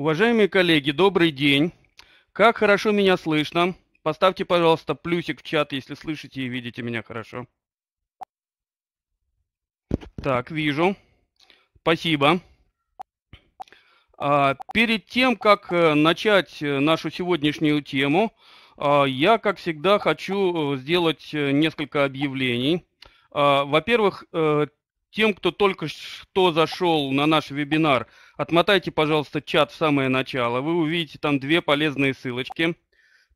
Уважаемые коллеги, добрый день. Как хорошо меня слышно. Поставьте, пожалуйста, плюсик в чат, если слышите и видите меня хорошо. Так, вижу. Спасибо. А, перед тем, как э, начать э, нашу сегодняшнюю тему, а, я, как всегда, хочу э, сделать несколько объявлений. А, во-первых, тем, кто только что зашел на наш вебинар, отмотайте, пожалуйста, чат в самое начало. Вы увидите там две полезные ссылочки.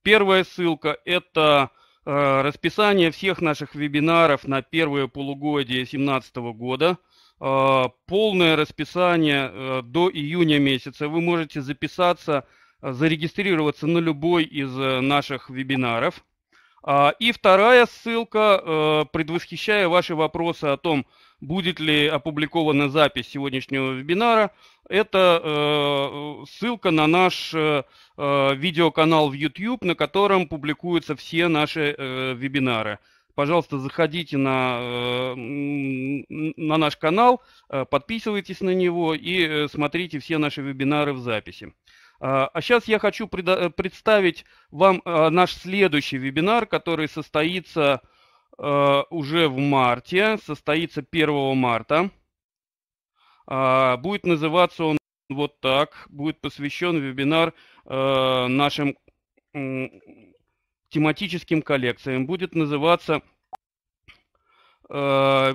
Первая ссылка – это э, расписание всех наших вебинаров на первое полугодие 2017 года. Э, полное расписание э, до июня месяца. Вы можете записаться, зарегистрироваться на любой из наших вебинаров. А, и вторая ссылка, предвосхищая ваши вопросы о том, будет ли опубликована запись сегодняшнего вебинара, это э, ссылка на наш э, э, видеоканал в YouTube, на котором публикуются все наши э, вебинары. Пожалуйста, заходите на, э, на наш канал, э, подписывайтесь на него и э, смотрите все наши вебинары в записи. А сейчас я хочу представить вам наш следующий вебинар, который состоится уже в марте, состоится 1 марта. А, будет называться он вот так. Будет посвящен вебинар э, нашим тематическим коллекциям. Будет называться э,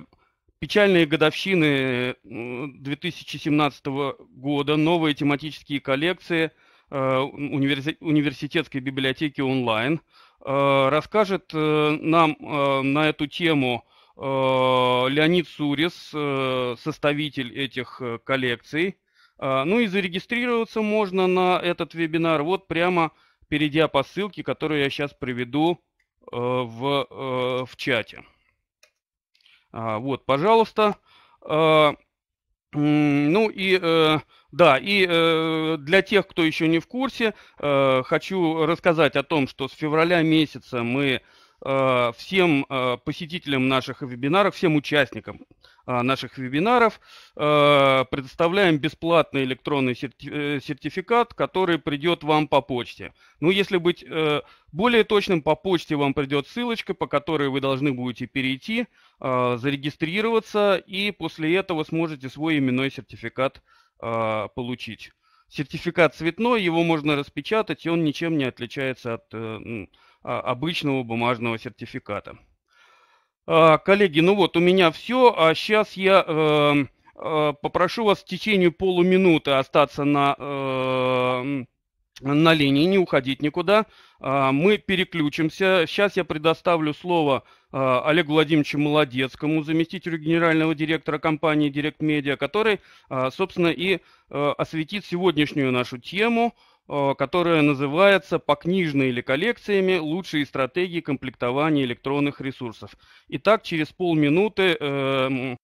«Печальные годовщины 2017 года. Новые тематические коллекции э, университетской библиотеки онлайн». Расскажет нам на эту тему Э, Леонид Сурис, э, составитель этих э, коллекций. Ну и зарегистрироваться можно на этот вебинар вот прямо перейдя по ссылке, которую я сейчас приведу в, в чате. Вот, пожалуйста. Ну и да, и для тех, кто еще не в курсе, хочу рассказать о том, что с февраля месяца мы Э, всем э, посетителям наших вебинаров, всем участникам э, наших вебинаров предоставляем бесплатный электронный сертификат, который придет вам по почте. Ну, если быть более точным, по почте вам придет ссылочка, по которой вы должны будете перейти, зарегистрироваться, и после этого сможете свой именной сертификат получить. Сертификат цветной, его можно распечатать, и он ничем не отличается от а, обычного бумажного сертификата. А, коллеги, ну вот у меня все. А сейчас я э, э, попрошу вас в течение полуминуты остаться на, э, на линии, не уходить никуда. Мы переключимся. Сейчас я предоставлю слово Олегу Владимировичу Молодецкому, заместителю генерального директора компании Direct Media, который, собственно, и осветит сегодняшнюю нашу тему – которая называется «По книжной или коллекциями. Лучшие стратегии комплектования электронных ресурсов». Итак, через полминуты э,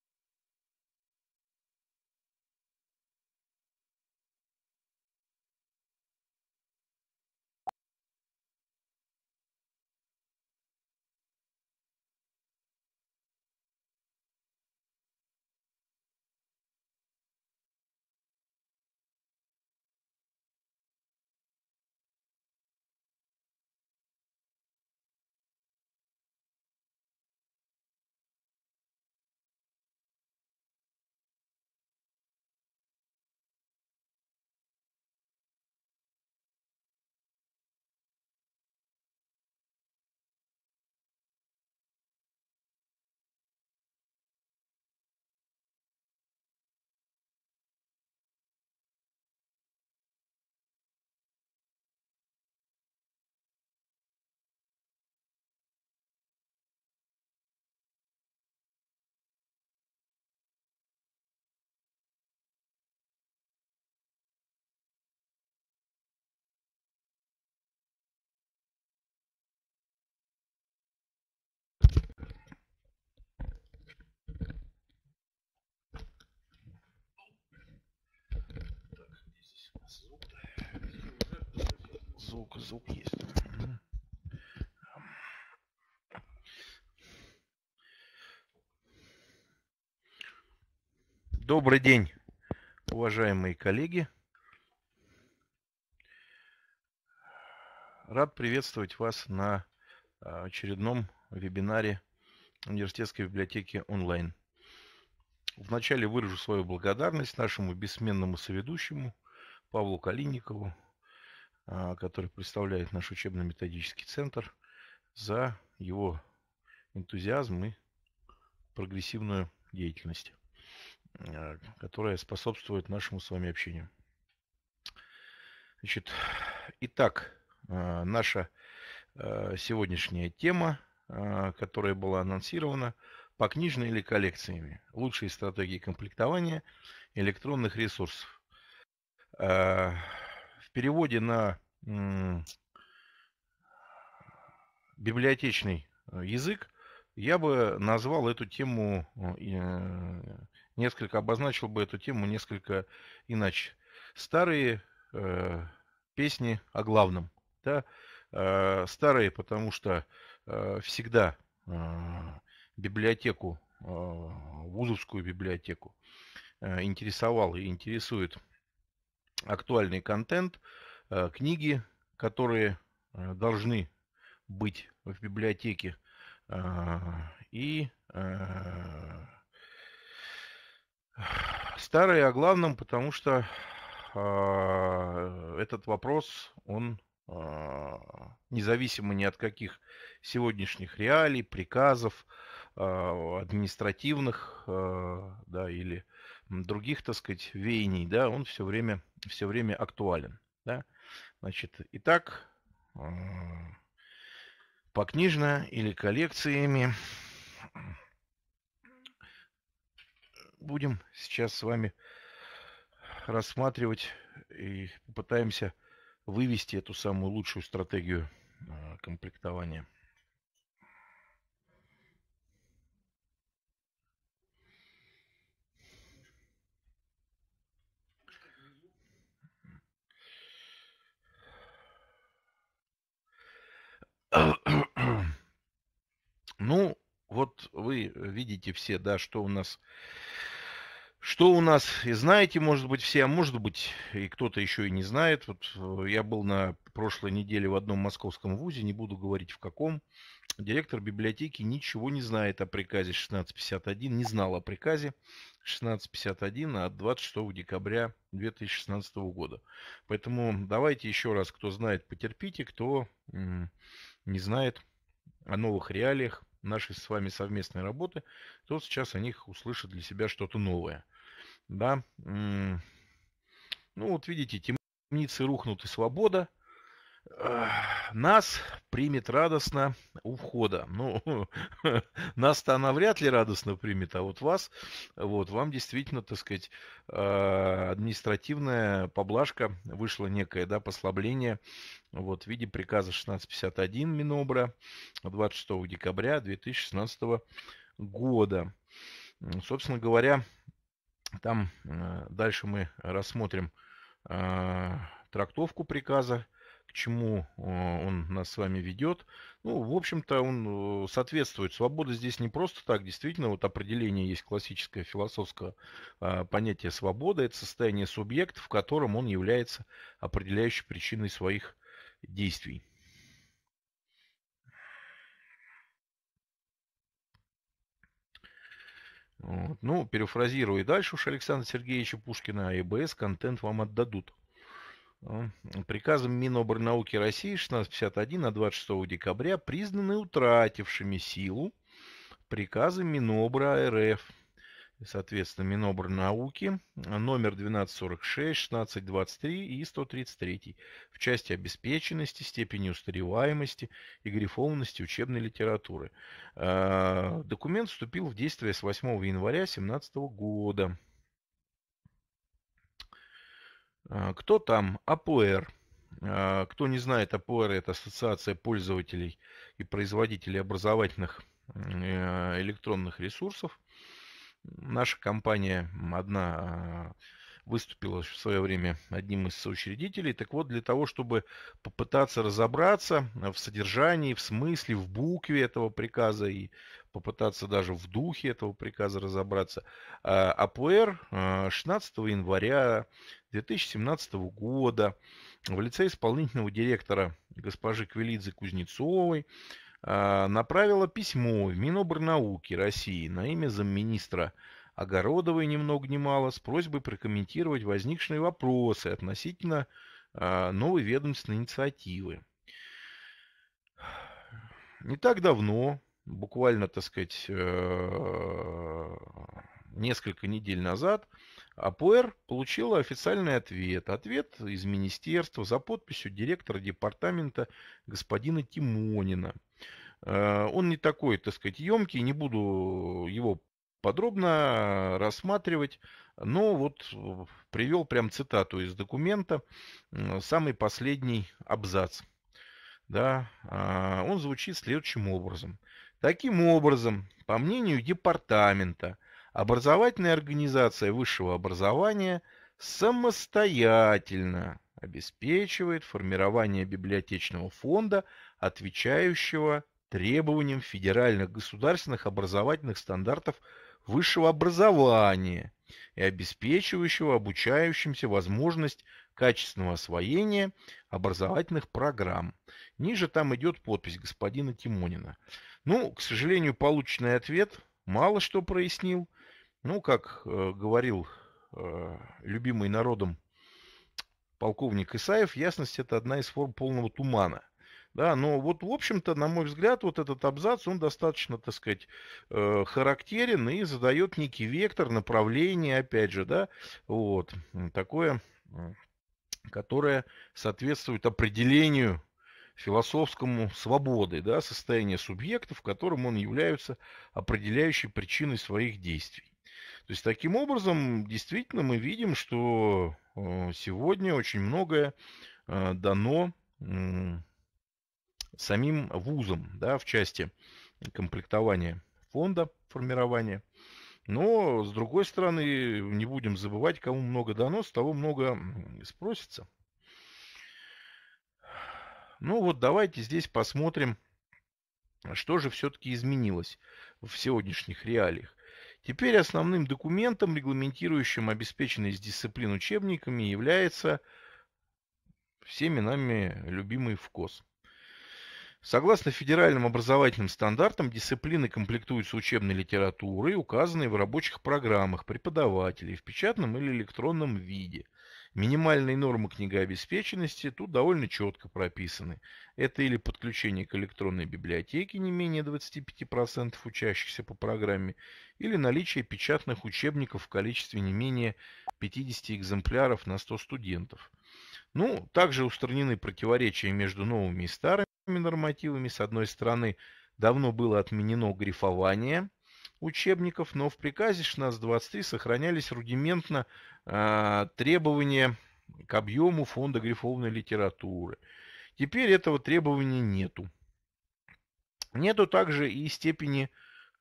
звук, звук есть. Добрый день, уважаемые коллеги. Рад приветствовать вас на а, очередном вебинаре Университетской библиотеки онлайн. Вначале выражу свою благодарность нашему бессменному соведущему Павлу Калинникову, который представляет наш учебно-методический центр, за его энтузиазм и прогрессивную деятельность, а, которая способствует нашему с вами общению. Значит, итак, а, наша а, сегодняшняя тема, а, которая была анонсирована, по книжной или коллекциями. Лучшие стратегии комплектования электронных ресурсов. Переводе на библиотечный язык я бы назвал эту тему, э, несколько обозначил бы эту тему несколько иначе. Старые э, песни о главном. Да? Э, старые, потому что э, всегда э, библиотеку, вузовскую библиотеку интересовал и интересует актуальный контент, книги, которые должны быть в библиотеке. И старые о главном, потому что этот вопрос, он а, независимо ни от каких сегодняшних реалий, приказов, а, административных, а, да, или других, так сказать, веяний, да, он все время, все время актуален, да. Значит, итак, по книжно или коллекциями будем сейчас с вами рассматривать и попытаемся вывести эту самую лучшую стратегию а, комплектования. Ну, вот вы видите все, да, что у нас что у нас, и знаете, может быть, все, а может быть, и кто-то еще и не знает. Вот э, я был на прошлой неделе в одном московском вузе, не буду говорить в каком. Директор библиотеки ничего не знает о приказе 1651, не знал о приказе 1651 от 26 декабря 2016 года. Поэтому давайте еще раз, кто знает, потерпите, кто не знает о новых реалиях нашей с вами совместной работы, то сейчас о них услышит для себя что-то новое да. Ну, вот видите, темницы рухнут и свобода. Нас примет радостно у входа. Ну, нас-то она вряд ли радостно примет, а вот вас, вот, вам действительно, так сказать, а, административная поблажка вышла некое, да, послабление, вот, в виде приказа 1651 Минобра 26 декабря 2016 года. Собственно говоря, там э, дальше мы рассмотрим э, трактовку приказа, чему э, он нас с вами ведет. Ну, в общем-то, он соответствует. Свобода здесь не просто так. Действительно, вот определение есть классическое философское понятие свобода. Это состояние субъекта, в котором он является определяющей причиной своих действий. Вот. Ну, перефразируя дальше уж Александра Сергеевича Пушкина, АЭБС контент вам отдадут. Приказом Миноборнауки России 1651 на 26 декабря признаны утратившими силу приказы Минобра РФ соответственно, Минобрнауки, номер 1246, 1623 и 133 в части обеспеченности, степени устареваемости и грифованности учебной литературы. А, документ вступил в действие с 8 января 2017 года. А, кто там? АПР. А, кто не знает, АПР это Ассоциация пользователей и производителей образовательных э, электронных ресурсов. Наша компания одна а, выступила в свое время одним из соучредителей. Так вот, для того, чтобы попытаться разобраться в содержании, в смысле, в букве этого приказа и попытаться даже в духе этого приказа разобраться, АПР 16 января 2017 года в лице исполнительного директора госпожи Квелидзе Кузнецовой а, направила письмо в Минобрнауки России на имя замминистра Огородовой ни много ни мало с просьбой прокомментировать возникшие вопросы относительно а, новой ведомственной инициативы. Не так давно, буквально, так сказать, э, несколько недель назад, АПР получила официальный ответ. Ответ из министерства за подписью директора департамента господина Тимонина. Э, он не такой, так сказать, емкий, не буду его подробно рассматривать, но вот привел прям цитату из документа, самый последний абзац. Да, а, он звучит следующим образом. Таким образом, по мнению департамента, Образовательная организация высшего образования самостоятельно обеспечивает формирование библиотечного фонда, отвечающего требованиям федеральных государственных образовательных стандартов высшего образования и обеспечивающего обучающимся возможность качественного освоения образовательных программ. Ниже там идет подпись господина Тимонина. Ну, к сожалению, полученный ответ мало что прояснил. Ну, как э, говорил э, любимый народом полковник Исаев, ясность это одна из форм полного тумана. Да, но вот, в общем-то, на мой взгляд, вот этот абзац, он достаточно, так сказать, э, характерен и задает некий вектор, направление, опять же, да, вот, такое, которое соответствует определению философскому свободы, да, состояния субъекта, в котором он является определяющей причиной своих действий. То есть таким образом, действительно, мы видим, что э, сегодня очень многое э, дано самим вузам да, в части комплектования фонда формирования. Но, с другой стороны, не будем забывать, кому много дано, с того много спросится. Ну вот давайте здесь посмотрим, что же все-таки изменилось в сегодняшних реалиях. Теперь основным документом, регламентирующим обеспеченность дисциплин учебниками, является всеми нами любимый ВКОС. Согласно федеральным образовательным стандартам, дисциплины комплектуются учебной литературой, указанной в рабочих программах преподавателей в печатном или электронном виде – Минимальные нормы книгообеспеченности тут довольно четко прописаны. Это или подключение к электронной библиотеке не менее 25% учащихся по программе, или наличие печатных учебников в количестве не менее 50 экземпляров на 100 студентов. Ну, также устранены противоречия между новыми и старыми нормативами. С одной стороны, давно было отменено грифование учебников, но в приказе 1623 сохранялись рудиментно э, требования к объему фонда грифовной литературы. Теперь этого требования нету. Нету также и степени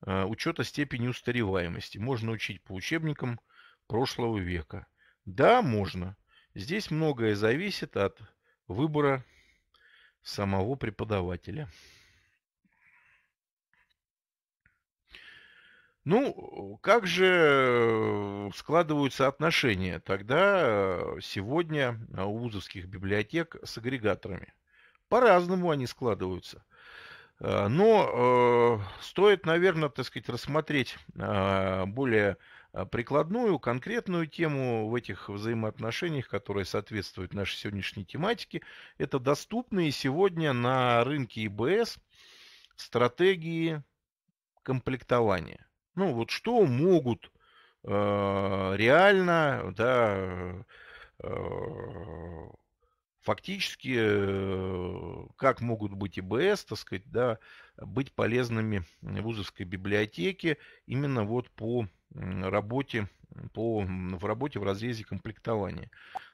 э, учета степени устареваемости. Можно учить по учебникам прошлого века. Да, можно. Здесь многое зависит от выбора самого преподавателя. Ну, как же э, складываются отношения тогда э, сегодня у вузовских библиотек с агрегаторами? По-разному они складываются. Э, но стоит, наверное, так сказать, рассмотреть более прикладную, конкретную тему в этих взаимоотношениях, которые соответствуют нашей сегодняшней тематике. Это доступные сегодня на рынке ИБС стратегии комплектования. Ну, вот что могут э, реально, да, э, фактически, э, как могут быть ИБС, так сказать, да, быть полезными вузовской библиотеке именно вот по работе, по, в работе в разрезе комплектования.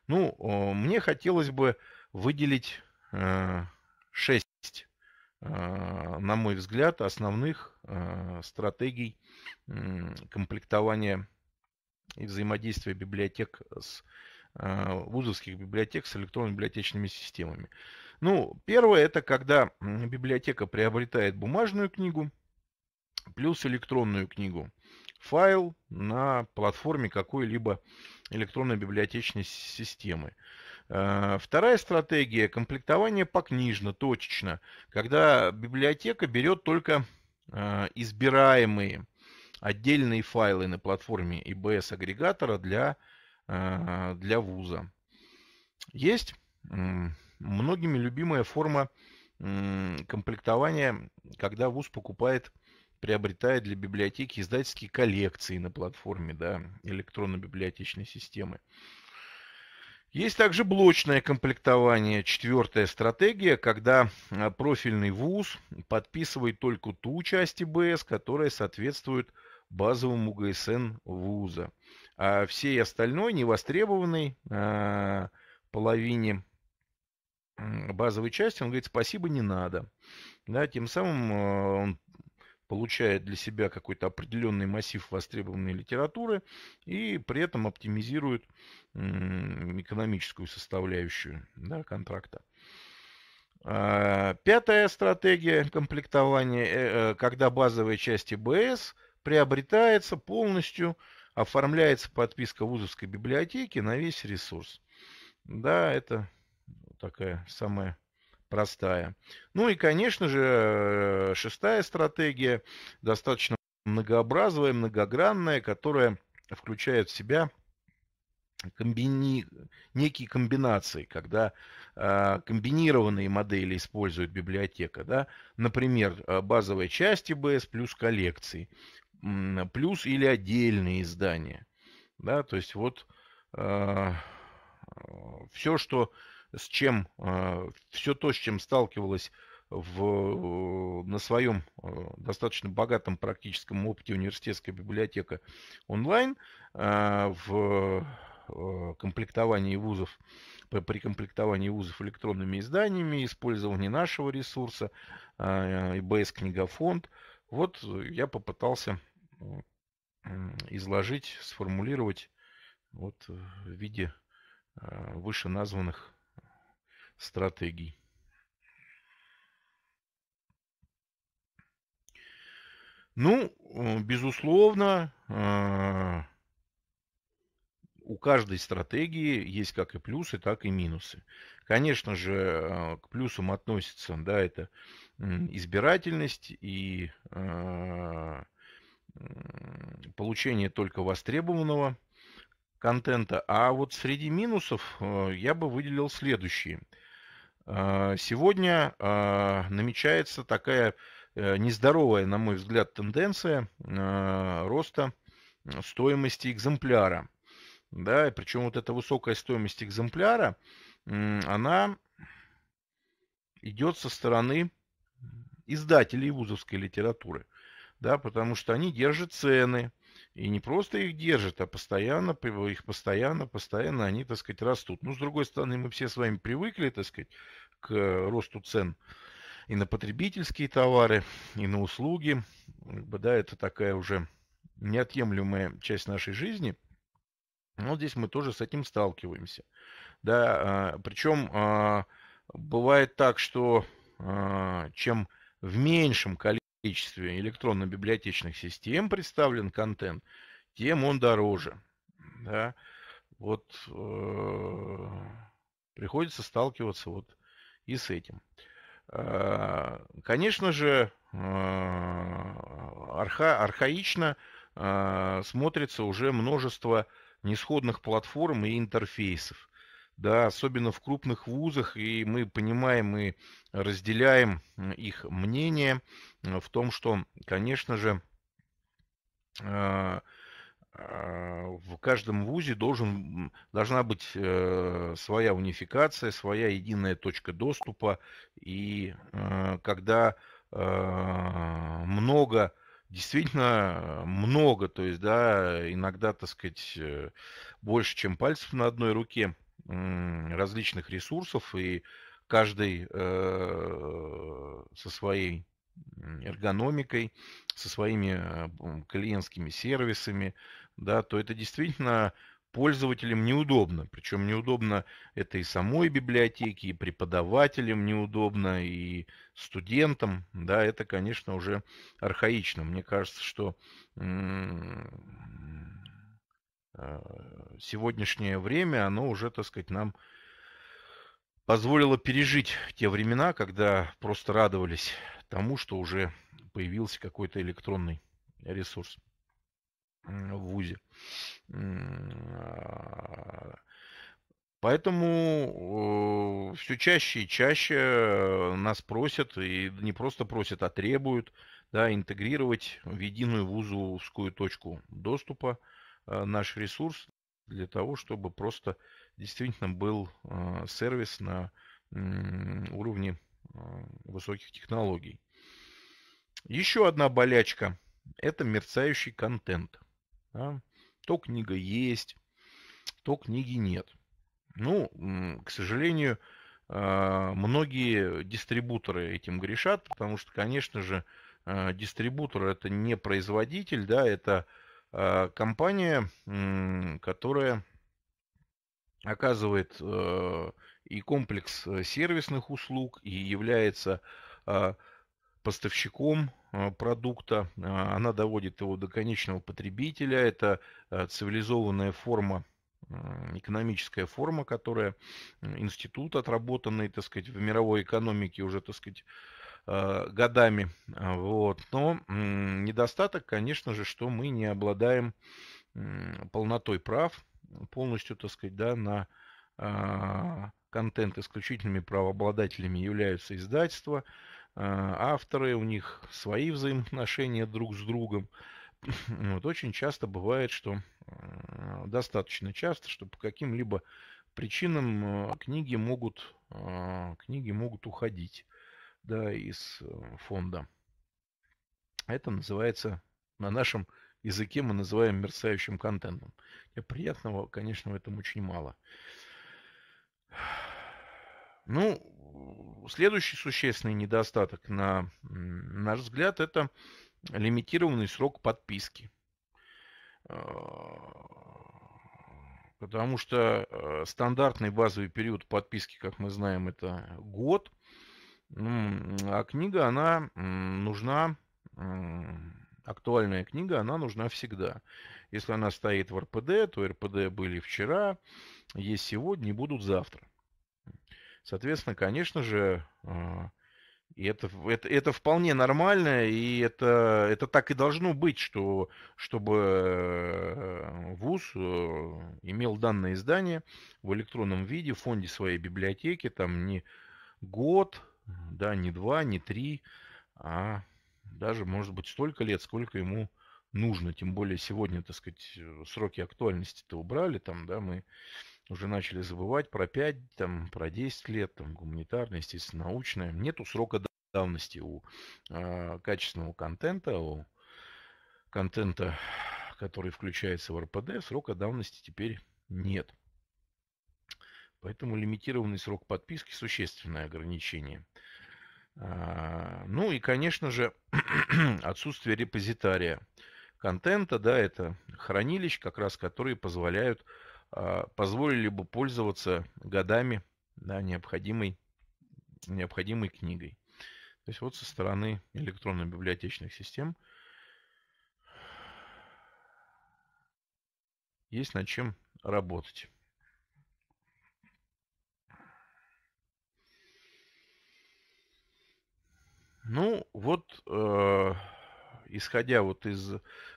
Ну, э, мне хотелось бы выделить э, шесть Э, на мой взгляд, основных э, стратегий комплектования и взаимодействия библиотек с э, вузовских библиотек с электронными библиотечными системами. Ну, первое, это когда библиотека приобретает бумажную книгу плюс электронную книгу. Файл на платформе какой-либо электронной библиотечной системы. Э, вторая стратегия – комплектование покнижно, точечно, когда библиотека берет только э, избираемые отдельные файлы на платформе IBS агрегатора для, э, для вуза. Есть многими любимая форма комплектования, когда вуз покупает, приобретает для библиотеки издательские коллекции на платформе да, электронно-библиотечной системы. Есть также блочное комплектование, четвертая стратегия, когда а, профильный вуз подписывает только ту часть ИБС, которая соответствует базовому ГСН вуза. А всей остальной невостребованной а, половине базовой части он говорит спасибо не надо. Да, тем самым а, он получает для себя какой-то определенный массив востребованной литературы и при этом оптимизирует экономическую составляющую да, контракта. А, пятая стратегия комплектования, э, э, когда базовая часть ИБС приобретается полностью, оформляется подписка вузовской библиотеки на весь ресурс. Да, это такая самая простая. Ну и, конечно же, шестая стратегия, достаточно многообразовая, многогранная, которая включает в себя комбини... некие комбинации, когда э, комбинированные модели использует библиотека. Да? Например, э, базовая часть ИБС плюс коллекции, плюс или отдельные издания. Да? То есть вот э, все, что с чем, а, все то, с чем сталкивалась в, на своем а, достаточно богатом практическом опыте университетская библиотека онлайн в комплектовании вузов, при комплектовании вузов электронными изданиями, использовании нашего ресурса, ИБС Книгофонд. Вот я попытался изложить, сформулировать вот в виде вышеназванных стратегий. Ну, безусловно, э, у каждой стратегии есть как и плюсы, так и минусы. Конечно же, э, к плюсам относится, да, это избирательность и э, получение только востребованного контента. А вот среди минусов я бы выделил следующие – а, сегодня а, намечается такая э, нездоровая, на мой взгляд, тенденция а, роста стоимости экземпляра. Да, причем вот эта высокая стоимость экземпляра, она идет со стороны издателей вузовской литературы. Да, потому что они держат цены, и не просто их держат, а постоянно, их постоянно, постоянно они, так сказать, растут. Ну, с другой стороны, мы все с вами привыкли, так сказать, к росту цен и на потребительские товары, и на услуги. Да, это такая уже неотъемлемая часть нашей жизни. Но здесь мы тоже с этим сталкиваемся. Да, а, причем а, бывает так, что а, чем в меньшем количестве электронно-библиотечных систем представлен контент, тем он дороже. Да? Вот э, приходится сталкиваться вот и с этим. А, конечно же, а, арха, архаично а, смотрится уже множество несходных платформ и интерфейсов. Да, особенно в крупных вузах, и мы понимаем и разделяем их мнение в том, что, конечно же, а, в каждом вузе должен, должна быть э, своя унификация, своя единая точка доступа. И э, когда э, много, действительно много, то есть, да, иногда, так сказать, больше, чем пальцев на одной руке различных ресурсов, и каждый со своей эргономикой, со своими клиентскими сервисами, да, то это действительно пользователям неудобно. Причем неудобно это и самой библиотеке, и преподавателям неудобно, и студентам. Да, это, конечно, уже архаично. Мне кажется, что сегодняшнее время, оно уже, так сказать, нам позволило пережить те времена, когда просто радовались тому, что уже появился какой-то электронный ресурс в ВУЗе. А, поэтому все чаще и чаще нас просят, и не просто просят, а требуют да, интегрировать в единую вузовскую точку доступа наш ресурс для того, чтобы просто действительно был а, сервис на уровне а, высоких технологий. Еще одна болячка – это мерцающий контент. Да? То книга есть, то книги нет. Ну, к сожалению, многие дистрибуторы этим грешат, потому что, конечно же, дистрибутор это не производитель, да, это Э, компания, которая оказывает э, и комплекс э, сервисных услуг, и является поставщиком продукта, она доводит его до конечного потребителя, это цивилизованная форма экономическая форма, которая институт отработанный, так сказать, в мировой экономике уже, так сказать, Э, годами. А, вот. Но недостаток, конечно же, что мы не обладаем полнотой прав, полностью, так сказать, да, на а, контент исключительными правообладателями являются издательства, авторы, у них свои взаимоотношения друг с другом. Вот очень часто бывает, что достаточно часто, что по каким-либо причинам книги могут, книги могут уходить да, из э, фонда. Это называется, на нашем языке мы называем мерцающим контентом. И приятного, конечно, в этом очень мало. Ну, следующий существенный недостаток, на наш взгляд, это лимитированный срок подписки. Э, потому что э, стандартный базовый период подписки, как мы знаем, это год. А книга, она нужна, актуальная книга, она нужна всегда. Если она стоит в РПД, то РПД были вчера, есть сегодня и будут завтра. Соответственно, конечно же, а, и это, это, это вполне нормально, и это, это так и должно быть, что, чтобы э, ВУЗ э, имел данное издание в электронном виде в фонде своей библиотеки, там не год, да, не два, не три, а даже, может быть, столько лет, сколько ему нужно. Тем более сегодня, так сказать, сроки актуальности-то убрали, там, да, мы уже начали забывать про 5, там, про 10 лет, там, гуманитарное, естественно, научное. Нету срока давности у э, качественного контента, у контента, который включается в РПД, срока давности теперь нет. Поэтому лимитированный срок подписки – существенное ограничение. А, ну и, конечно же, отсутствие репозитария контента, да, это хранилищ, как раз которые позволяют, а, позволили бы пользоваться годами да, необходимой, необходимой книгой. То есть вот со стороны электронно-библиотечных систем есть над чем работать. Ну, вот, э, исходя вот из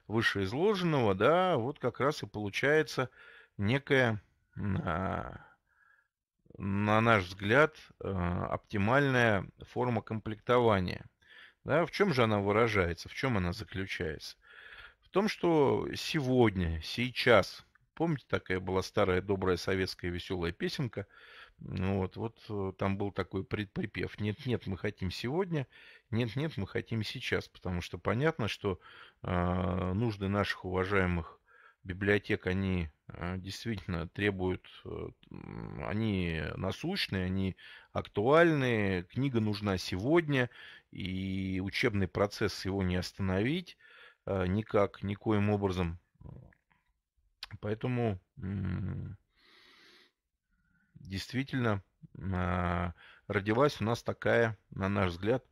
вышеизложенного, да, вот как раз и получается некая, на, на наш взгляд, э, оптимальная форма комплектования. Да, в чем же она выражается, в чем она заключается? В том, что сегодня, сейчас, помните, такая была старая добрая советская веселая песенка – ну вот, вот э, там был такой предприпев. Нет, нет, мы хотим сегодня, нет, нет, мы хотим сейчас, потому что понятно, что э, нужды наших уважаемых библиотек, они э, действительно требуют, э, они насущные, они актуальные, книга нужна сегодня, и учебный процесс его не остановить э, никак, никоим образом. Поэтому действительно а, родилась у нас такая, на наш взгляд,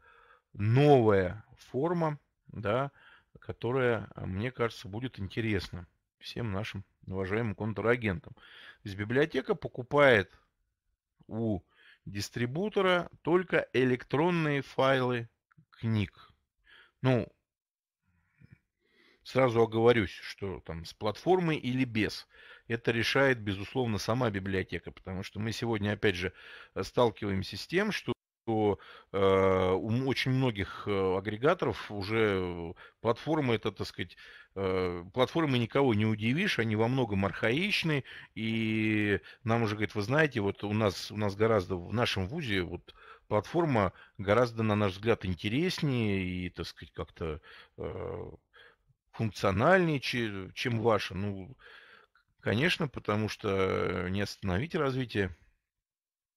новая форма, да, которая, мне кажется, будет интересна всем нашим уважаемым контрагентам. То есть библиотека покупает у дистрибутора только электронные файлы книг. Ну, сразу оговорюсь, что там с платформой или без. Это решает, безусловно, сама библиотека, потому что мы сегодня, опять же, сталкиваемся с тем, что что э, у очень многих э, агрегаторов уже платформы это, так сказать, э, платформы никого не удивишь, они во многом архаичны, и нам уже говорят, вы знаете, вот у нас, у нас гораздо в нашем вузе вот платформа гораздо, на наш взгляд, интереснее и, так сказать, как-то э, функциональнее, чем, ваша. Ну, конечно, потому что не остановить развитие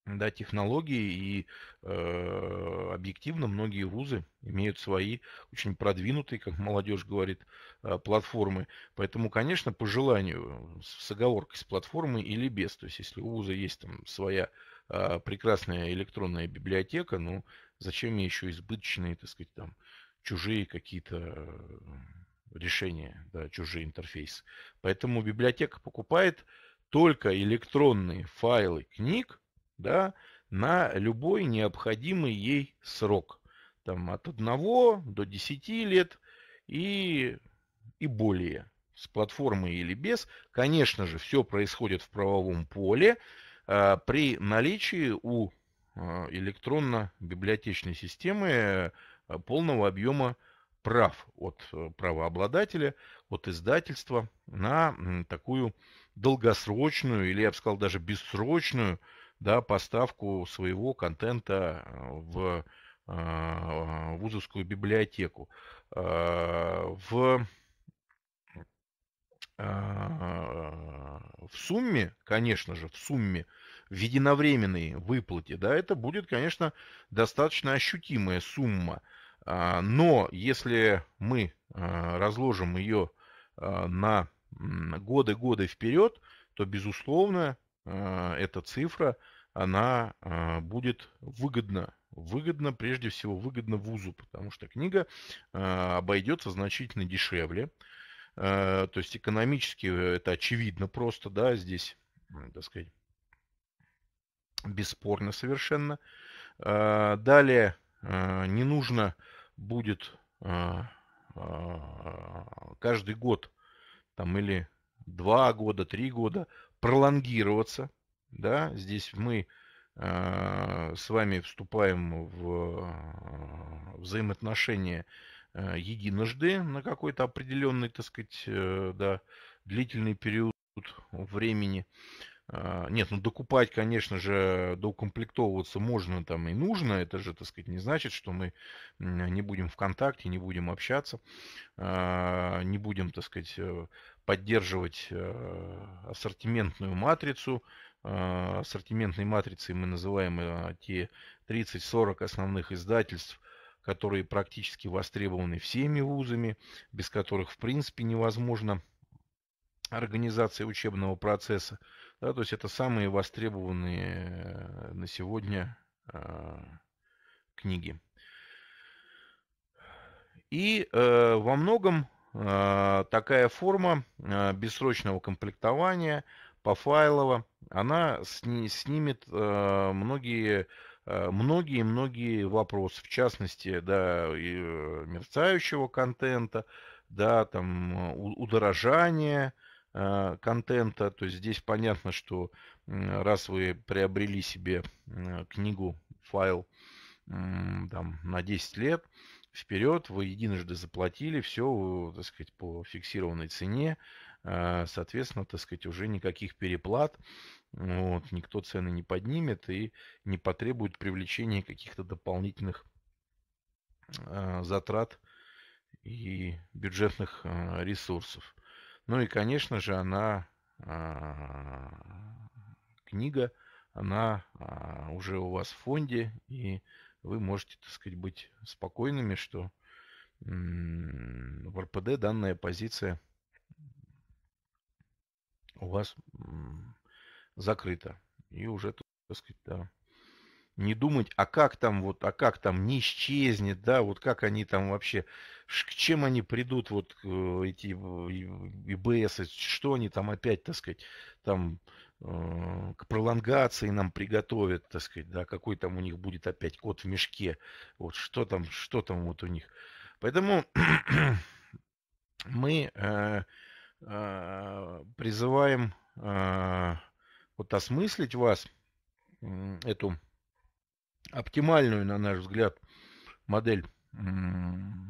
да, технологии и э, объективно многие вузы имеют свои очень продвинутые, как молодежь говорит, э, платформы. Поэтому, конечно, по желанию, с оговоркой с платформой или без. То есть, если у вуза есть там своя э, прекрасная электронная библиотека, ну, зачем мне еще избыточные, так сказать, там, чужие какие-то решения, да, чужие интерфейсы. Поэтому библиотека покупает только электронные файлы книг, да, на любой необходимый ей срок. Там от 1 до 10 лет и, и более. С платформой или без. Конечно же, все происходит в правовом поле э, при наличии у э, электронно-библиотечной системы э, полного объема прав от э, правообладателя, от издательства на такую долгосрочную или, я бы сказал, даже бессрочную да, поставку своего контента э, в э, вузовскую библиотеку. Э, в, в сумме, конечно же, в сумме, в единовременной выплате, да, это будет, конечно, достаточно ощутимая сумма. Но если мы разложим ее на годы-годы вперед, то, безусловно, эта цифра она а, будет выгодна. Выгодно, прежде всего, выгодно вузу, потому что книга а, обойдется значительно дешевле. А, то есть экономически это очевидно просто, да, здесь, так сказать, бесспорно совершенно. Далее не нужно будет каждый год там или два года, три года пролонгироваться да, здесь мы с вами вступаем в взаимоотношения единожды на какой-то определенный, так сказать, э, да, длительный период времени. Uh, нет, ну докупать, конечно же, доукомплектовываться можно там и нужно. Это же, так сказать, не значит, что мы не будем в контакте, не будем общаться, uh, не будем, так сказать, э, поддерживать uh, ассортиментную матрицу а, ассортиментной матрицей мы называем а, те 30-40 основных издательств, которые практически востребованы всеми вузами, без которых в принципе невозможно организация учебного процесса. Да, то есть это самые востребованные э, на сегодня э, книги. И э, во многом э, такая форма э, бессрочного комплектования – пофайлово, она сни, снимет э, многие э, многие-многие вопросы, в частности, да, и э, мерцающего контента, да, там, удорожания контента, то есть здесь понятно, что раз вы приобрели себе книгу, файл там, на 10 лет, вперед, вы единожды заплатили, все, так сказать, по фиксированной цене, а, соответственно, так сказать, уже никаких переплат, вот, никто цены не поднимет и не потребует привлечения каких-то дополнительных а, затрат и бюджетных ресурсов. Ну и, конечно же, она, книга, она уже у вас в фонде, и вы можете, так сказать, быть спокойными, что в РПД данная позиция у вас закрыто. И уже, так сказать, да, не думать, а как там вот, а как там не исчезнет, да, вот как они там вообще, к чем они придут, вот э, эти ИБС, что они там опять, так сказать, там к пролонгации нам приготовят, так сказать, да, какой там у них будет опять кот в мешке, вот что там, что там вот у них. Поэтому мы э, э, призываем э, вот осмыслить вас, э, эту оптимальную, на наш взгляд, модель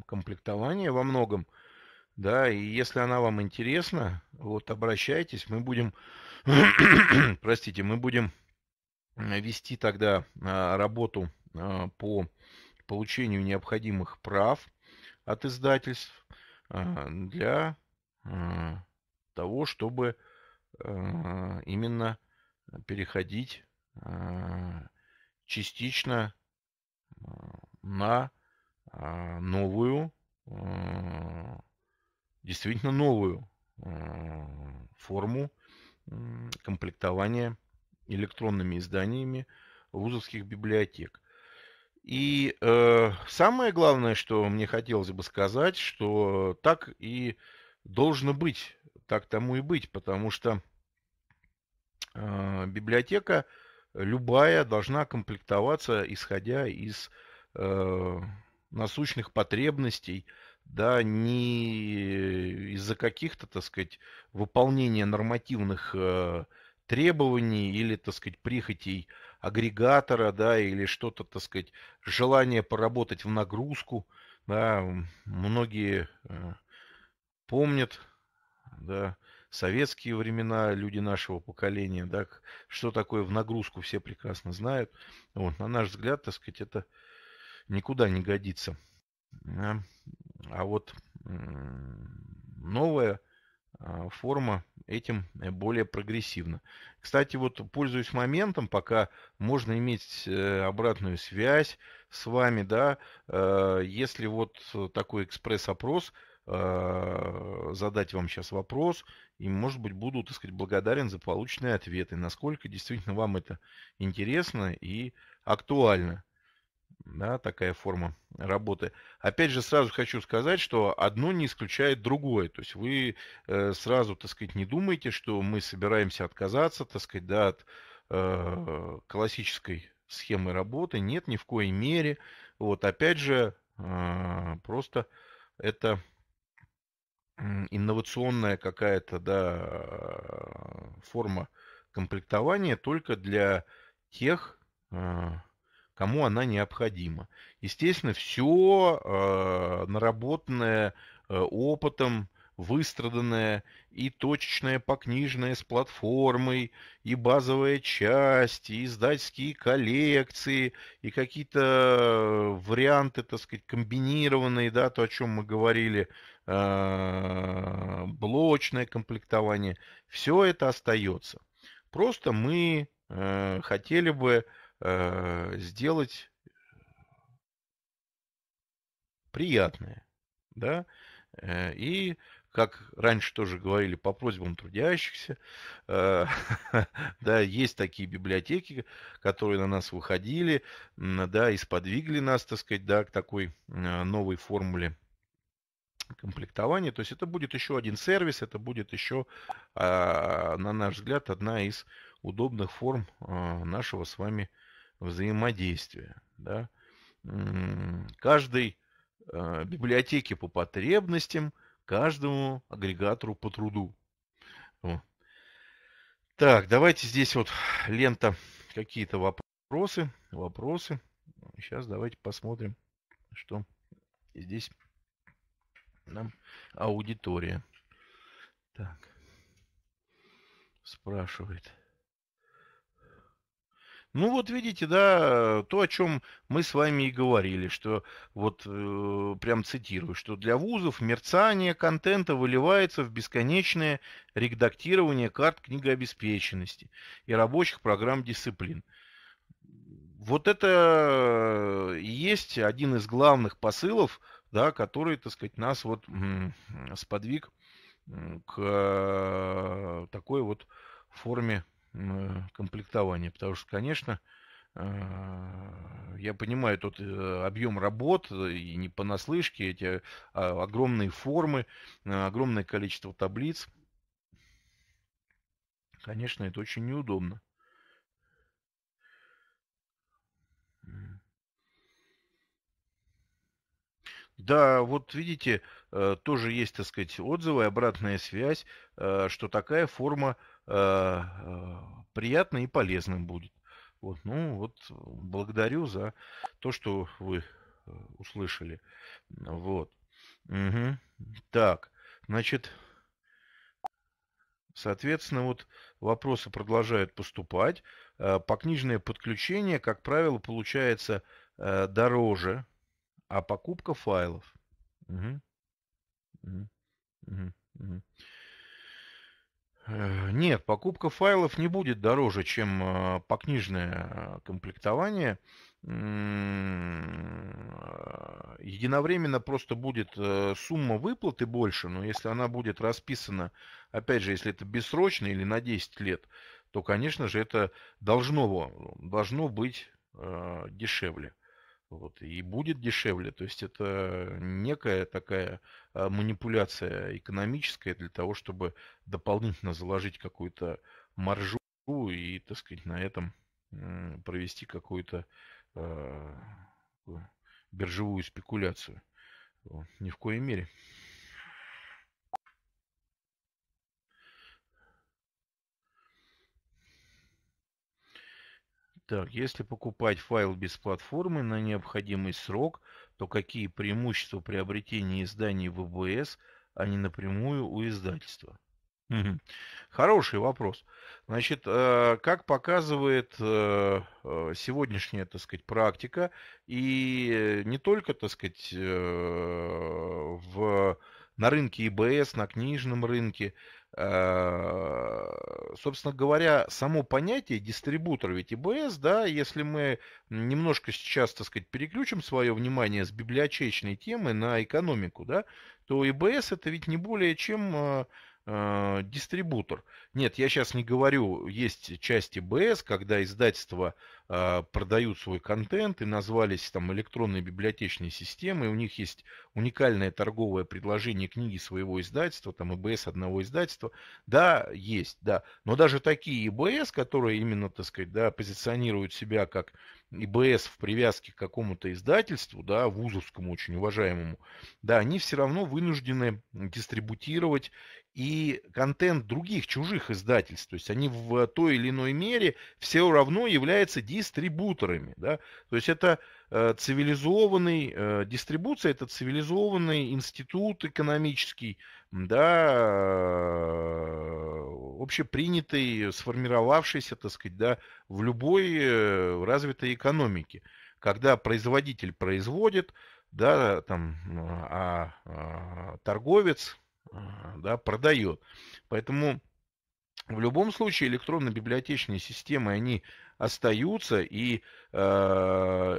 комплектования во многом, да, и если она вам интересна, вот обращайтесь, мы будем, простите, мы будем вести тогда а, работу а, по получению необходимых прав от издательств а, для того, чтобы именно переходить частично на новую, действительно новую форму комплектования электронными изданиями вузовских библиотек. И э, самое главное, что мне хотелось бы сказать, что так и должно быть, так тому и быть, потому что э, библиотека любая должна комплектоваться, исходя из э, насущных потребностей, да, не из-за каких-то, так сказать, выполнения нормативных э, требований или, так сказать, прихотей агрегатора, да, или что-то, так сказать, желание поработать в нагрузку, да, многие э, помнят, да, советские времена, люди нашего поколения, да, что такое в нагрузку, все прекрасно знают. Вот, на наш взгляд, так сказать, это никуда не годится. Да. А вот новая а, форма этим э, более прогрессивна. Кстати, вот пользуясь моментом, пока можно иметь э, обратную связь с вами, да, э, если вот такой экспресс-опрос, задать вам сейчас вопрос, и, может быть, буду, так сказать, благодарен за полученные ответы, насколько действительно вам это интересно и актуально да, такая форма работы. Опять же, сразу хочу сказать, что одно не исключает другое. То есть вы э, сразу, так сказать, не думайте, что мы собираемся отказаться, так сказать, да, от э, классической схемы работы. Нет, ни в коей мере. Вот, опять же, э, просто это инновационная какая-то, да, форма комплектования только для тех э, кому она необходима. Естественно, все э, наработанное э, опытом, выстраданное и точечное покнижное с платформой, и базовая часть, и издательские коллекции, и какие-то варианты, так сказать, комбинированные, да, то, о чем мы говорили, э, блочное комплектование, все это остается. Просто мы э, хотели бы э, сделать приятное, да, э, и как раньше тоже говорили, по просьбам трудящихся, э, да, есть такие библиотеки, которые на нас выходили, да, и сподвигли нас, так сказать, да, к такой э, новой формуле комплектования. То есть это будет еще один сервис, это будет еще, а, на наш взгляд, одна из удобных форм нашего с вами взаимодействия. Да? Каждой э, библиотеке по потребностям, каждому агрегатору по труду. Так, давайте здесь вот лента какие-то вопросы, вопросы. Сейчас давайте посмотрим, что здесь нам аудитория. Так, спрашивает. Ну вот видите, да, то, о чем мы с вами и говорили, что вот э, прям цитирую, что для вузов мерцание контента выливается в бесконечное редактирование карт книгообеспеченности и рабочих программ дисциплин. Вот это и есть один из главных посылов, да, который, так сказать, нас вот сподвиг к э, такой вот форме комплектования. Потому что, конечно, э, я понимаю тот э, объем работ, и не понаслышке, эти а, огромные формы, огромное количество таблиц. Конечно, это очень неудобно. Да, вот видите, э, тоже есть, так сказать, отзывы, обратная связь, э, что такая форма э, приятна и полезна будет. Вот, ну вот, благодарю за то, что вы услышали. Вот. Угу. Так, значит, соответственно, вот вопросы продолжают поступать. По книжное подключение, как правило, получается дороже, а покупка файлов. Угу. Угу. Угу. Нет, покупка файлов не будет дороже, чем э, покнижное комплектование. Единовременно просто будет э, сумма выплаты больше, но если она будет расписана, опять же, если это бессрочно или на 10 лет, то, конечно же, это должно, должно быть э, дешевле. Вот, и будет дешевле. То есть это некая такая а, манипуляция экономическая для того, чтобы дополнительно заложить какую-то маржу и, так сказать, на этом провести какую-то э, биржевую спекуляцию. Ни в коей мере. Так, если покупать файл без платформы на необходимый срок, то какие преимущества приобретения изданий в ВБС, а не напрямую у издательства? Хороший вопрос. Значит, э, как показывает э, э, сегодняшняя, так сказать, практика, и не только, так сказать, в, на рынке ИБС, на книжном рынке, собственно говоря, само понятие дистрибутор, ведь ИБС, да, если мы немножко сейчас, так сказать, переключим свое внимание с библиотечной темы на экономику, да, то ИБС это ведь не более чем э, дистрибутор. Нет, я сейчас не говорю, есть части БС, когда издательства э, продают свой контент и назвались там электронные библиотечные системы, и у них есть уникальное торговое предложение книги своего издательства, там ИБС одного издательства. Да, есть, да. Но даже такие ИБС, которые именно, так сказать, да, позиционируют себя как ИБС в привязке к какому-то издательству, да, вузовскому очень уважаемому, да, они все равно вынуждены дистрибутировать и контент других чужих издательств. То есть они в той или иной мере все равно являются дистрибуторами. Да? То есть это э, цивилизованный, э, дистрибуция это цивилизованный институт экономический, да, э, общепринятый, сформировавшийся, так сказать, да, в любой э, развитой экономике. Когда производитель производит, да, там, а, а торговец да, продает. Поэтому в любом случае электронно-библиотечные системы, они остаются, и э,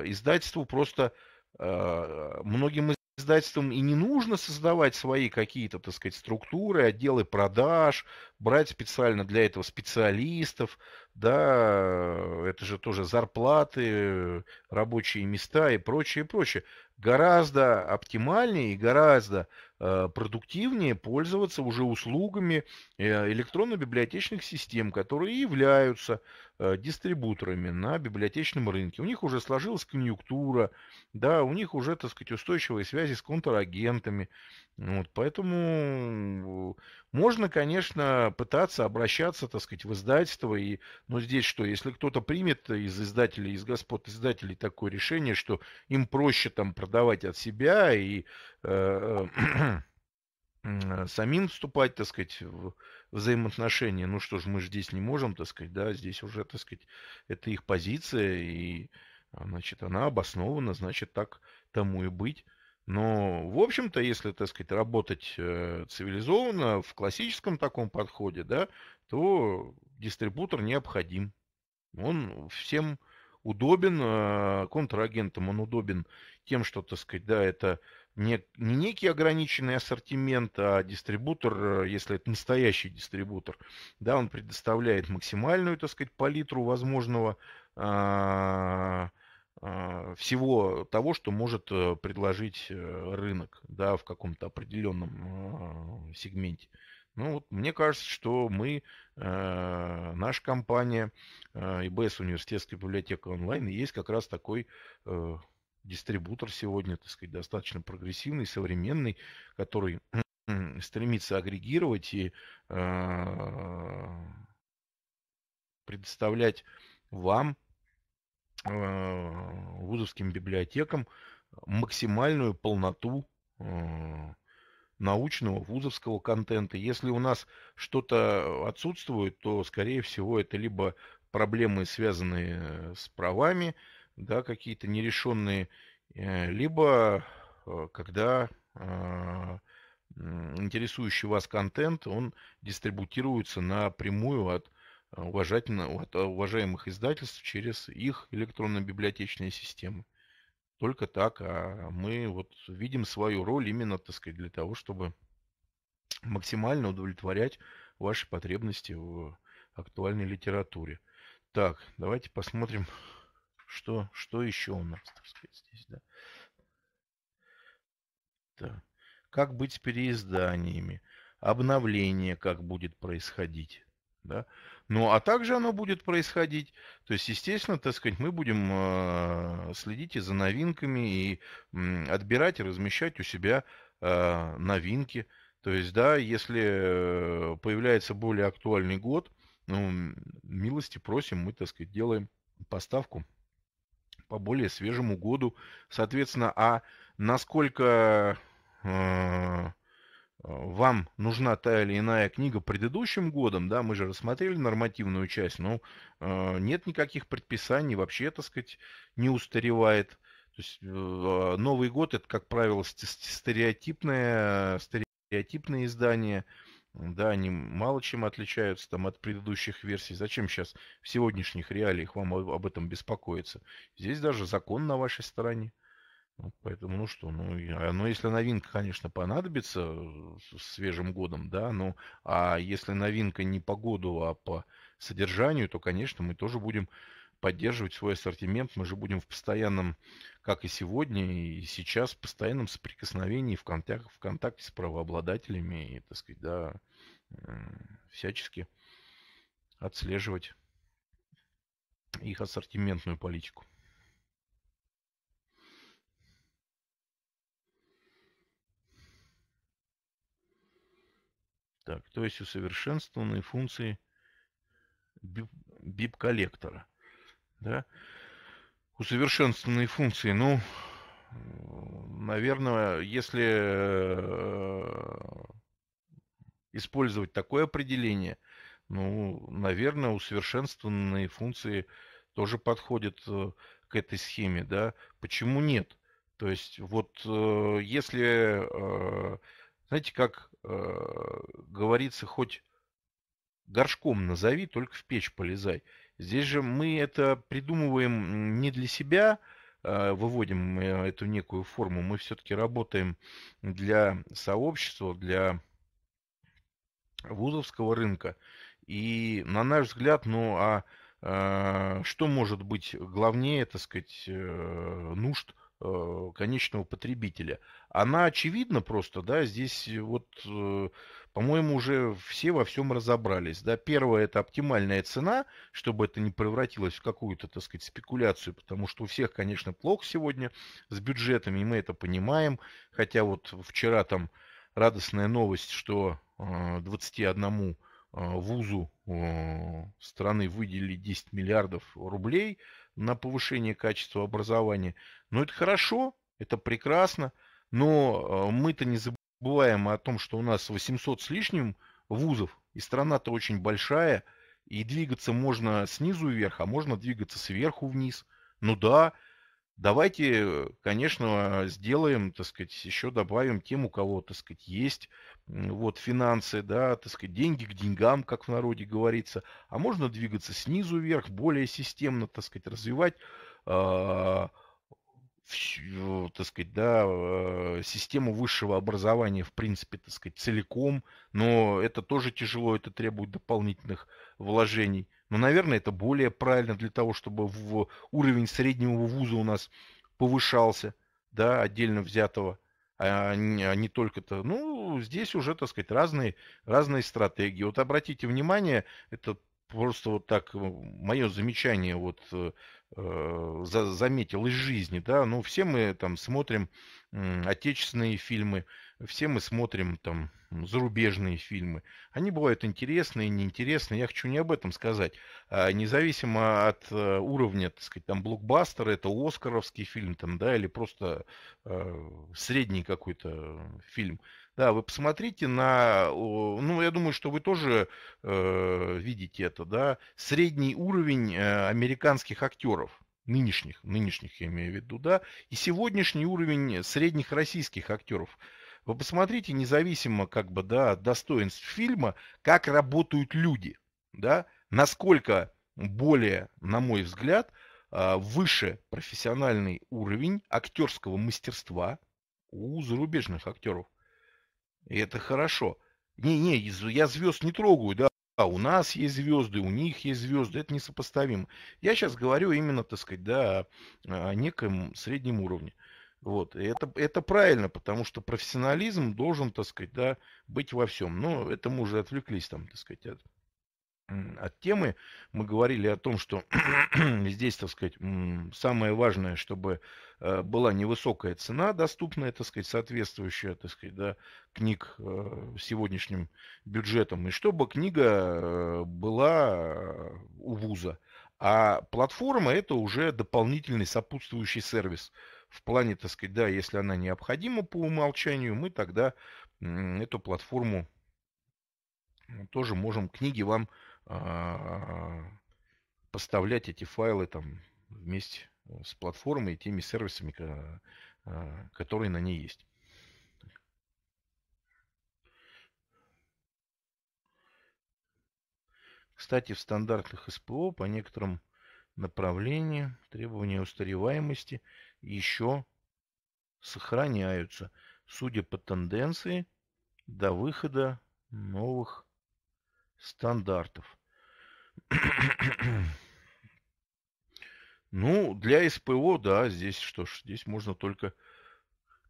издательству просто э, многим издательствам и не нужно создавать свои какие-то, так сказать, структуры, отделы продаж, брать специально для этого специалистов, да, это же тоже зарплаты, рабочие места и прочее, прочее гораздо оптимальнее и гораздо продуктивнее пользоваться уже услугами э, электронно-библиотечных систем, которые являются э, дистрибуторами на библиотечном рынке. У них уже сложилась конъюнктура, да, у них уже, так сказать, устойчивые связи с контрагентами. Вот, поэтому можно, конечно, пытаться обращаться, так сказать, в издательство. И, но здесь что, если кто-то примет из издателей, из господ издателей такое решение, что им проще там продавать от себя и э, э, самим вступать, так сказать, в взаимоотношения. Ну что ж, мы же здесь не можем, так сказать, да, здесь уже, так сказать, это их позиция, и, значит, она обоснована, значит, так тому и быть. Но, в общем-то, если, так сказать, работать э, цивилизованно, в классическом таком подходе, да, то дистрибутор необходим. Он всем удобен, э, контрагентам он удобен тем, что, так сказать, да, это не, не некий ограниченный ассортимент, а дистрибутор, э, если это настоящий дистрибутор, да, он предоставляет максимальную, так сказать, палитру возможного а, а, всего того, что может э, предложить э, рынок да, в каком-то определенном а, сегменте. Ну, вот мне кажется, что мы, э, наша компания, э, ИБС Университетская библиотека онлайн, есть как раз такой дистрибутор сегодня, так сказать, достаточно прогрессивный, современный, который стремится агрегировать и э, предоставлять вам, э, вузовским библиотекам, максимальную полноту э, научного вузовского контента. Если у нас что-то отсутствует, то, скорее всего, это либо проблемы, связанные с правами, да, какие-то нерешенные, э, либо э, когда э, интересующий вас контент, он дистрибутируется напрямую от, уважательно, от уважаемых издательств через их электронно-библиотечные системы. Только так, а мы вот видим свою роль именно, так сказать, для того, чтобы максимально удовлетворять ваши потребности в актуальной литературе. Так, давайте посмотрим, что, что еще у нас, так сказать, здесь, да. Так. Как быть с переизданиями? Обновление как будет происходить? Да? Ну, а также оно будет происходить. То есть, естественно, так сказать, мы будем э, следить и за новинками, и отбирать и размещать у себя э, новинки. То есть, да, если э, появляется более актуальный год, ну, милости просим, мы, так сказать, делаем поставку по более свежему году. Соответственно, а насколько э, вам нужна та или иная книга предыдущим годом, да, мы же рассмотрели нормативную часть, но э, нет никаких предписаний, вообще, так сказать, не устаревает. То есть э, Новый год это, как правило, стереотипное, стереотипное издание, да, они мало чем отличаются там от предыдущих версий. Зачем сейчас в сегодняшних реалиях вам об этом беспокоиться? Здесь даже закон на вашей стороне. Вот поэтому, ну что, ну, а, ну, если новинка, конечно, понадобится э, с свежим годом, да, ну, а если новинка не по году, а по содержанию, то, конечно, мы тоже будем поддерживать свой ассортимент. Мы же будем в постоянном, как и сегодня, и сейчас, в постоянном соприкосновении, в, контакте, в контакте с правообладателями и, так сказать, да, всячески отслеживать их ассортиментную политику. Так, то есть усовершенствованные функции бип-коллектора. Да? Усовершенствованные функции, ну, наверное, если э, использовать такое определение, ну, наверное, усовершенствованные функции тоже подходят э, к этой схеме, да. Почему нет? То есть вот э, если, знаете, как говорится, хоть горшком назови, только в печь полезай. Здесь же мы это придумываем не для себя, э, выводим э, эту некую форму, мы все-таки работаем для сообщества, для вузовского рынка. И на наш взгляд, ну а э, что может быть главнее, так сказать, э, нужд Э, конечного потребителя. Она очевидна просто, да, здесь вот, э, по-моему, уже все во всем разобрались. Да. Первое это оптимальная цена, чтобы это не превратилось в какую-то, так сказать, спекуляцию, потому что у всех, конечно, плохо сегодня с бюджетами, и мы это понимаем. Хотя вот вчера там радостная новость, что 21 э, вузу страны выделили 10 миллиардов рублей на повышение качества образования. Но это хорошо, это прекрасно, но э, мы-то не забываем о том, что у нас 800 с лишним вузов, и страна-то очень большая, и двигаться можно снизу вверх, а можно двигаться сверху вниз. Ну да, давайте, конечно, сделаем, так сказать, еще добавим тем, у кого, так сказать, есть вот финансы, да, так сказать, деньги к деньгам, как в народе говорится, а можно двигаться снизу вверх, более системно, так сказать, развивать, э, всю, так сказать, да, э, систему высшего образования, в принципе, так сказать, целиком, но это тоже тяжело, это требует дополнительных вложений. Но, наверное, это более правильно для того, чтобы в уровень среднего вуза у нас повышался, да, отдельно взятого, а не, а не только-то, ну, здесь уже, так сказать, разные, разные стратегии. Вот обратите внимание, это просто вот так мое замечание вот э, за, заметил из жизни, да, ну все мы там смотрим э, отечественные фильмы, все мы смотрим там зарубежные фильмы. Они бывают интересные, неинтересные. Я хочу не об этом сказать. А, независимо от а, уровня, так сказать, там блокбастера, это Оскаровский фильм, там, да, или просто а, средний какой-то фильм. Да, вы посмотрите на, ну, я думаю, что вы тоже э, видите это, да, средний уровень э, американских актеров нынешних, нынешних я имею в виду, да, и сегодняшний уровень средних российских актеров. Вы посмотрите, независимо как бы, да, от достоинств фильма, как работают люди, да, насколько более, на мой взгляд, а, выше профессиональный уровень актерского мастерства у зарубежных актеров. И это хорошо. Не-не, я звезд не трогаю, да, а у нас есть звезды, у них есть звезды, это несопоставимо. Я сейчас говорю именно, так сказать, да, о неком среднем уровне. Вот. И это, это правильно, потому что профессионализм должен, так сказать, да, быть во всем. Но это мы уже отвлеклись там, так сказать, от, от темы. Мы говорили о том, что здесь, так сказать, самое важное, чтобы э, была невысокая цена, доступная, так сказать, соответствующая, так сказать, да, книг э, сегодняшним бюджетом, и чтобы книга э, была у вуза. А платформа это уже дополнительный сопутствующий сервис – в плане, так сказать, да, если она необходима по умолчанию, мы тогда эту платформу тоже можем книги вам а, поставлять эти файлы там вместе с платформой и теми сервисами, а, которые на ней есть. Кстати, в стандартах СПО по некоторым направлениям требования устареваемости еще сохраняются, судя по тенденции, до выхода новых стандартов. Ну, для СПО, да, здесь что ж, здесь можно только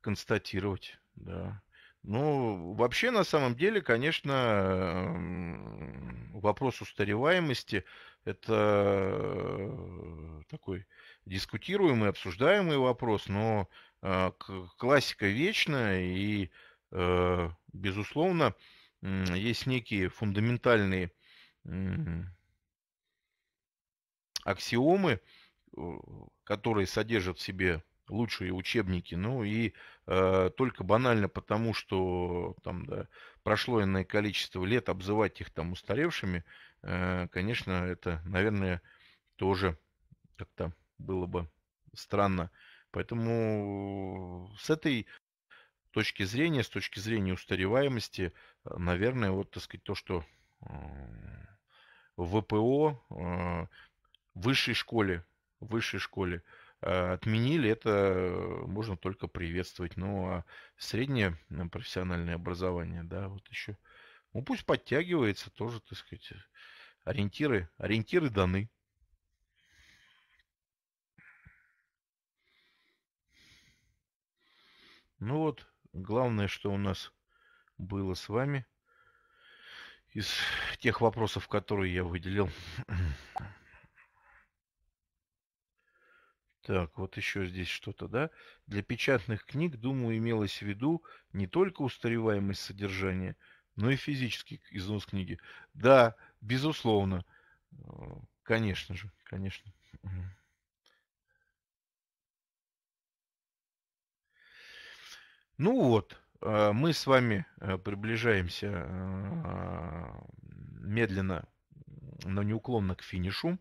констатировать, да. Ну, вообще, на самом деле, конечно, вопрос устареваемости – это э, такой дискутируемый, обсуждаемый вопрос, но э, классика вечная, и, э, безусловно, есть некие фундаментальные аксиомы, которые содержат в себе лучшие учебники, ну и э, только банально потому, что там да, прошло иное количество лет, обзывать их там устаревшими, э, конечно, это, наверное, тоже как-то было бы странно. Поэтому с этой точки зрения, с точки зрения устареваемости, э, наверное, вот, так сказать, то, что в ВПО, э, в высшей школе, в высшей школе отменили, это можно только приветствовать. Ну, а среднее профессиональное образование, да, вот еще, ну, пусть подтягивается тоже, так сказать, ориентиры, ориентиры даны. Ну вот, главное, что у нас было с вами из тех вопросов, которые я выделил. Так, вот еще здесь что-то, да? Для печатных книг, думаю, имелось в виду не только устареваемость содержания, но и физический износ книги. Да, безусловно. Конечно же, конечно. Ну вот, э, мы с вами э, приближаемся э, медленно, но неуклонно к финишу.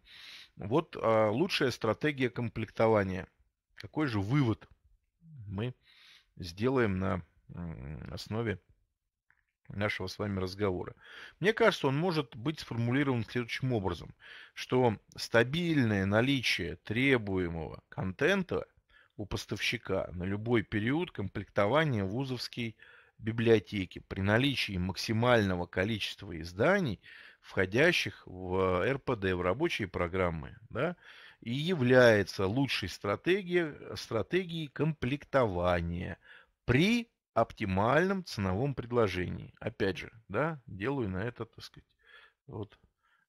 Вот лучшая стратегия комплектования. Какой же вывод мы сделаем на основе нашего с вами разговора. Мне кажется, он может быть сформулирован следующим образом, что стабильное наличие требуемого контента у поставщика на любой период комплектования вузовской библиотеки при наличии максимального количества изданий, входящих в РПД, в рабочие программы, да, и является лучшей стратегией, стратегией комплектования при оптимальном ценовом предложении. Опять же, да, делаю на это, так сказать, вот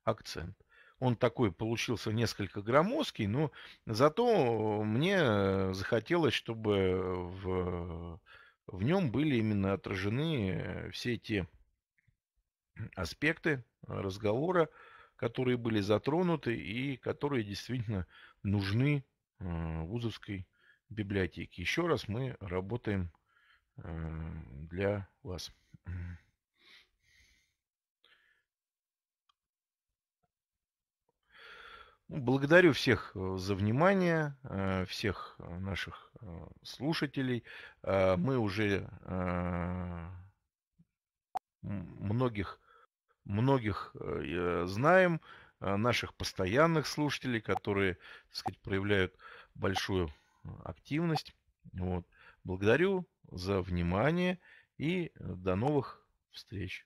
акцент. Он такой получился несколько громоздкий, но зато мне захотелось, чтобы в, в нем были именно отражены все те аспекты разговора, которые были затронуты и которые действительно нужны э, вузовской библиотеке. Еще раз мы работаем э, для вас. Благодарю всех э, за внимание, всех наших слушателей. Мы уже многих многих э, знаем, э, наших постоянных слушателей, которые, так сказать, проявляют большую э, активность. Вот. Благодарю за внимание и до новых встреч.